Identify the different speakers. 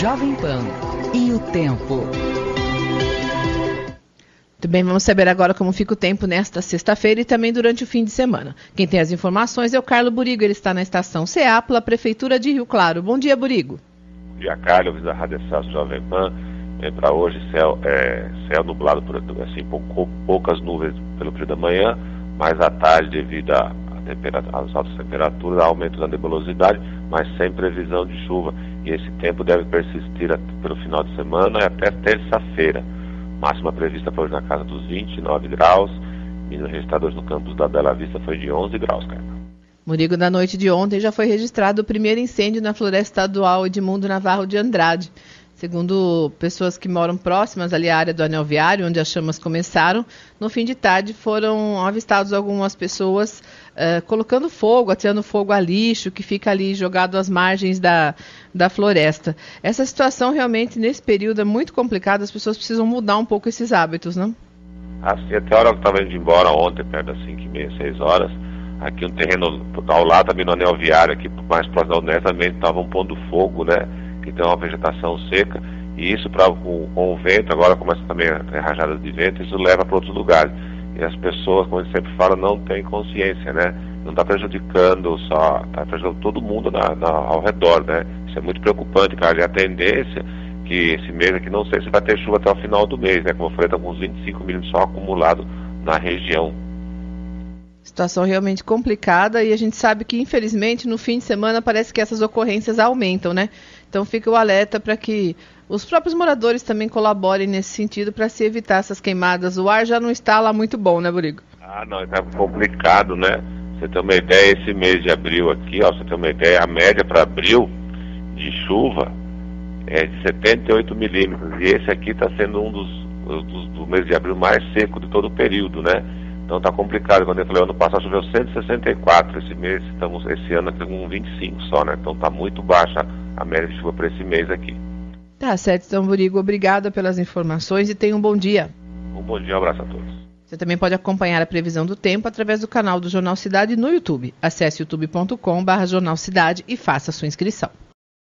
Speaker 1: Jovem Pan e o tempo.
Speaker 2: Muito bem, vamos saber agora como fica o tempo nesta sexta-feira e também durante o fim de semana. Quem tem as informações é o Carlo Burigo, ele está na estação CEAPLA, Prefeitura de Rio Claro. Bom dia, Burigo.
Speaker 3: Bom dia, Carlos, da Rádio Celso Jovem Pan. É, Para hoje, céu, é, céu nublado, por, assim, pou, poucas nuvens pelo período da manhã, mas à tarde, devido a, a às altas temperaturas, aumento da nebulosidade, mas sem previsão de chuva. E esse tempo deve persistir pelo final de semana e até terça-feira. Máxima prevista hoje na casa dos 29 graus. E nos registrados no campus da Bela Vista foi de 11 graus, cara.
Speaker 2: Murigo, da noite de ontem já foi registrado o primeiro incêndio na floresta estadual Edmundo Navarro de Andrade. Segundo pessoas que moram próximas ali à área do anel viário, onde as chamas começaram, no fim de tarde foram avistados algumas pessoas uh, colocando fogo, atirando fogo a lixo que fica ali jogado às margens da, da floresta. Essa situação realmente, nesse período, é muito complicada, as pessoas precisam mudar um pouco esses hábitos, não?
Speaker 3: Assim, até a hora que eu estava indo embora ontem, perto das 5 e meia, 6 horas, aqui um terreno ao lado também no anel viário, aqui mais próximo da UNES, também estavam pondo fogo, né? que tem uma vegetação seca, e isso pra, com, com o vento, agora começa também a ter rajadas de vento, isso leva para outros lugares. E as pessoas, como a gente sempre fala, não têm consciência, né? Não está prejudicando só, está prejudicando todo mundo na, na, ao redor, né? Isso é muito preocupante, cara. E a tendência que esse mês aqui não sei se vai ter chuva até o final do mês, né? Como eu falei, está com uns 25 milímetros só acumulado na região.
Speaker 2: Situação realmente complicada e a gente sabe que, infelizmente, no fim de semana parece que essas ocorrências aumentam, né? Então fica o alerta para que os próprios moradores também colaborem nesse sentido para se evitar essas queimadas. O ar já não está lá muito bom, né, Burigo?
Speaker 3: Ah, não, está complicado, né? Você tem uma ideia, esse mês de abril aqui, ó, você tem uma ideia, a média para abril de chuva é de 78 milímetros. E esse aqui está sendo um dos, dos, do mês de abril mais seco de todo o período, né? Então está complicado. Quando eu falei, ano passado choveu 164, esse mês estamos, esse ano aqui com 25 só, né? Então está muito baixa a média de chuva para esse mês aqui.
Speaker 2: Tá certo, então, Burigo. Obrigada pelas informações e tenha um bom dia.
Speaker 3: Um bom dia, um abraço a todos.
Speaker 2: Você também pode acompanhar a previsão do tempo através do canal do Jornal Cidade no YouTube. Acesse youtube.com/jornal Cidade e faça sua inscrição.